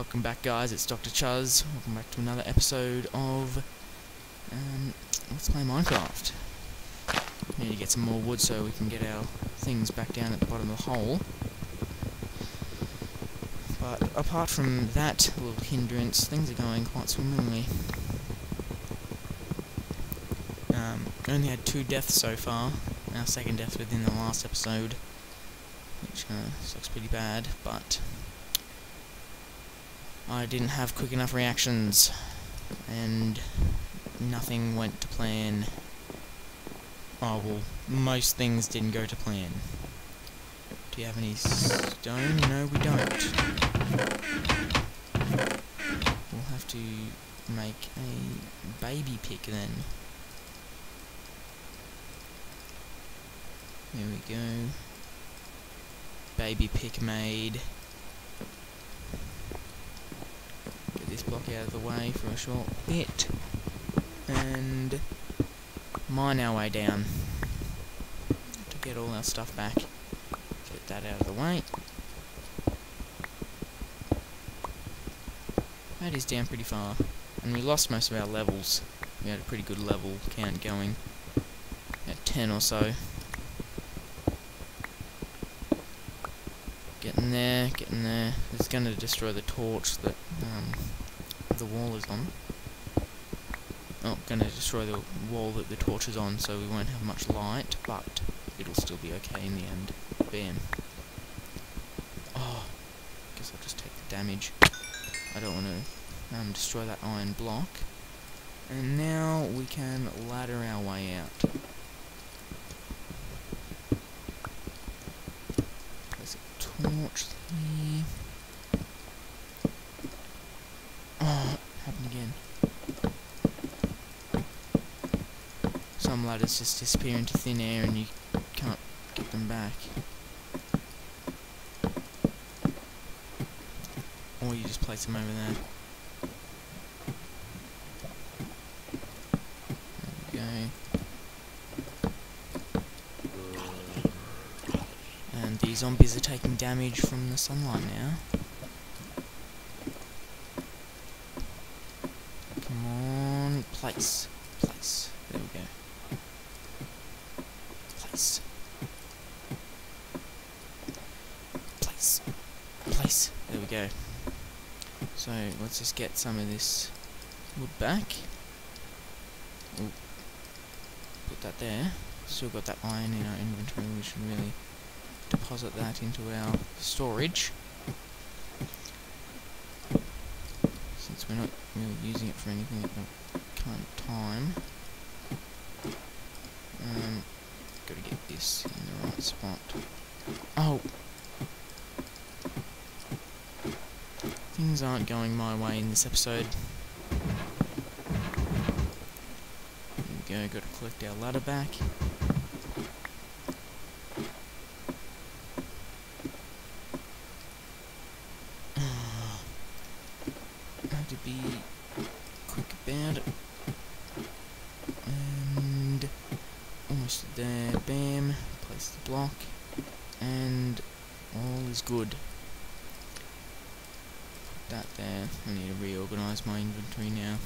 Welcome back guys, it's Dr. Chuz. Welcome back to another episode of um, Let's Play Minecraft. We need to get some more wood so we can get our things back down at the bottom of the hole. But apart from that little hindrance, things are going quite swimmingly. Um, only had two deaths so far. Our second death within the last episode, which uh, sucks pretty bad, but I didn't have quick enough reactions, and nothing went to plan. Oh, well, most things didn't go to plan. Do you have any stone? No, we don't. We'll have to make a baby pick then. There we go. Baby pick made. Get this block out of the way for a short bit. And mine our way down. To get all our stuff back. Get that out of the way. That is down pretty far. And we lost most of our levels. We had a pretty good level count going. At 10 or so. Getting there, getting there. It's going to destroy the torch that um, the wall is on. Going to destroy the wall that the torch is on, so we won't have much light, but it'll still be okay in the end. Bam. Oh, guess I'll just take the damage. I don't want to um, destroy that iron block. And now we can ladder our way out. Torch there. Oh, happened again. Some ladders just disappear into thin air and you can't get them back. Or you just place them over there. Zombies are taking damage from the sunlight now. Come on, place. There we go. Place. Place. There we go. So let's just get some of this wood back. Ooh. Put that there. Still got that iron in our inventory. We should really deposit that into our storage. Since we're not really using it for anything at the current time. Um, gotta get this in the right spot. Oh! Things aren't going my way in this episode. There we go, gotta collect our ladder back. Have to be quick about it. And almost there, bam, place the block, and all is good. That there, I need to reorganise my inventory now.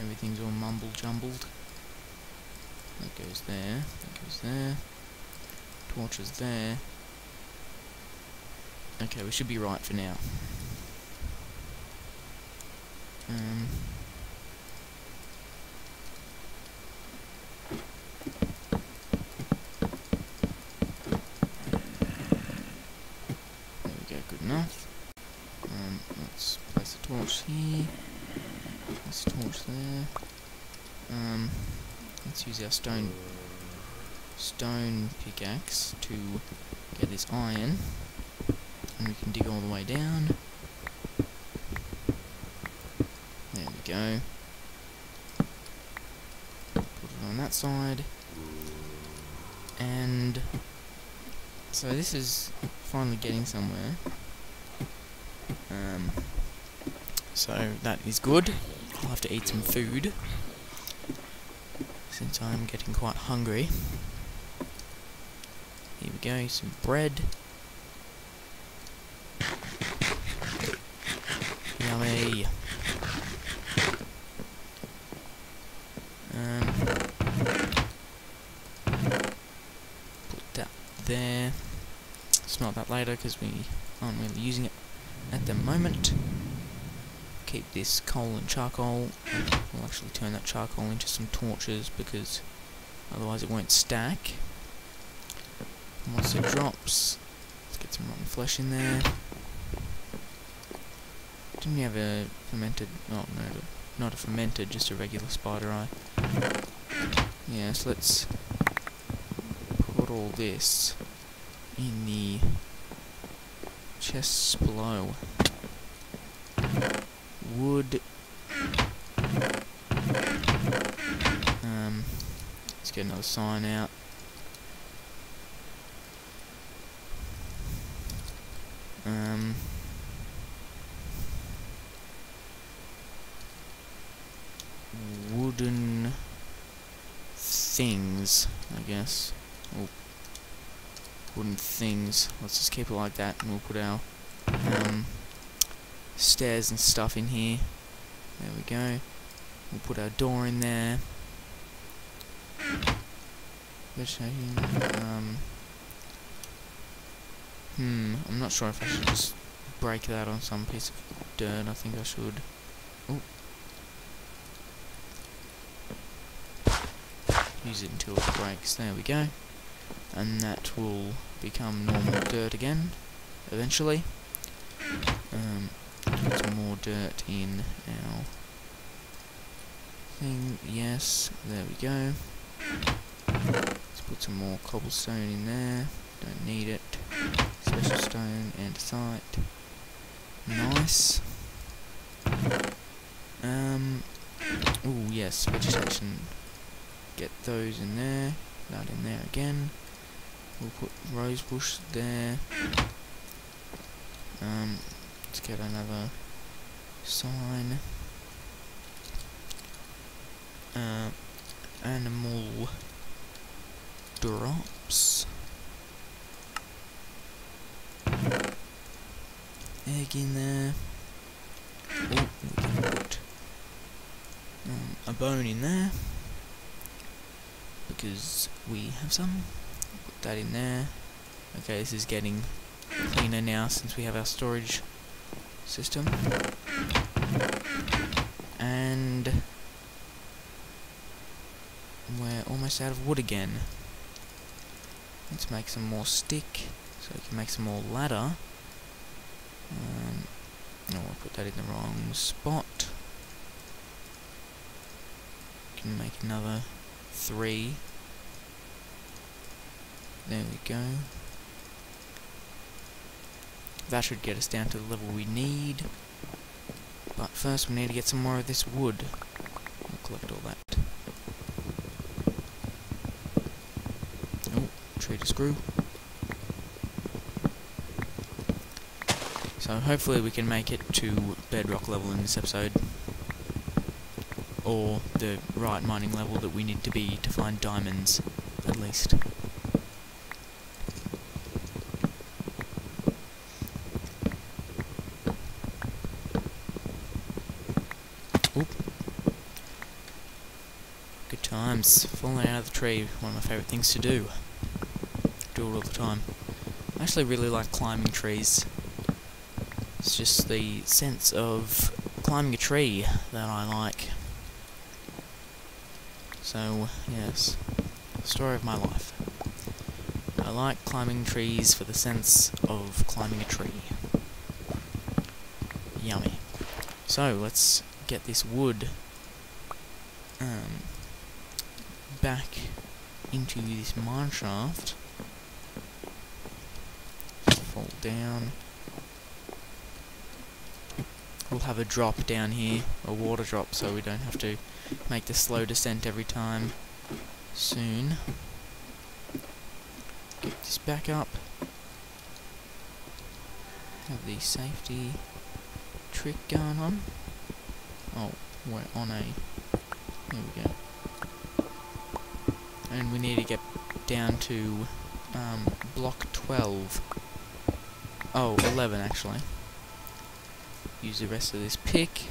Everything's all mumble jumbled. That goes there, that goes there. Torch is there. Okay, we should be right for now. Um, there we go, good enough. Um, let's place the here. The torch there. Um, let's use our stone stone pickaxe to get this iron, and we can dig all the way down. There we go. Put it on that side. And so this is finally getting somewhere. Um, so that is good. I'll have to eat some food since I'm getting quite hungry. Here we go, some bread. Yummy. Um, put that there. Smell that later because we aren't really using it at the moment. Keep this coal and charcoal. We'll actually turn that charcoal into some torches because otherwise it won't stack. And once it drops, let's get some rotten flesh in there. Didn't you have a fermented... Oh, no, not a fermented, just a regular spider eye. Yes, yeah, so let's put all this in the chests below. Wood. Um, let's get another sign out. Um, wooden things, I guess. Wooden things. Let's just keep it like that, and we'll put our um, stairs and stuff in here. There we go. We'll put our door in there. Um, hmm, I'm not sure if I should just break that on some piece of dirt. I think I should. Oh. Use it until it breaks. There we go. And that will become normal dirt again, eventually. Um, put some more dirt in our thing. Yes, there we go. Let's put some more cobblestone in there. Don't need it. Special stone, andesite. Nice. Um. Oh yes, vegetation. Get those in there. That in there again. We'll put rose bush there. Um, let's get another sign. Uh, animal drops. Egg in there. Oh, we can put um, a bone in there because we have some. Put that in there. Okay, this is getting cleaner now since we have our storage system. And we're almost out of wood again. Let's make some more stick so we can make some more ladder. Um, oh, I put that in the wrong spot. Can make another three. There we go. That should get us down to the level we need. But first we need to get some more of this wood. We'll collect all that. Oh, tree to screw. So hopefully we can make it to bedrock level in this episode. Or the right mining level that we need to be to find diamonds, at least. Good times. Falling out of the tree, one of my favourite things to do. Do it all the time. I actually really like climbing trees. It's just the sense of climbing a tree that I like. So, yes. Story of my life. I like climbing trees for the sense of climbing a tree. Yummy. So, let's get this wood um, back into this mine shaft. Fall down. We'll have a drop down here, a water drop, so we don't have to make the slow descent every time soon. Get this back up. Have the safety trick going on. Oh, we're on a... There we go. And we need to get down to um, block 12. Oh, 11 actually. Use the rest of this pick.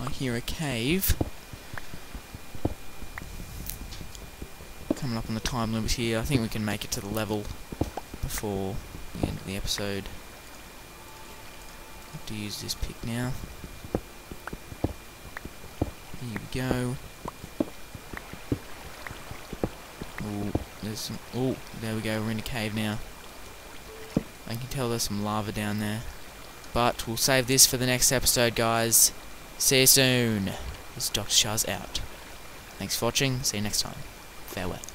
I hear a cave. coming up on the time limit here. I think we can make it to the level before the end of the episode. Have to use this pick now. Go. Oh, there's some. Oh, there we go. We're in a cave now. I can tell there's some lava down there. But we'll save this for the next episode, guys. See you soon. This is Dr. Chuz out. Thanks for watching. See you next time. Farewell.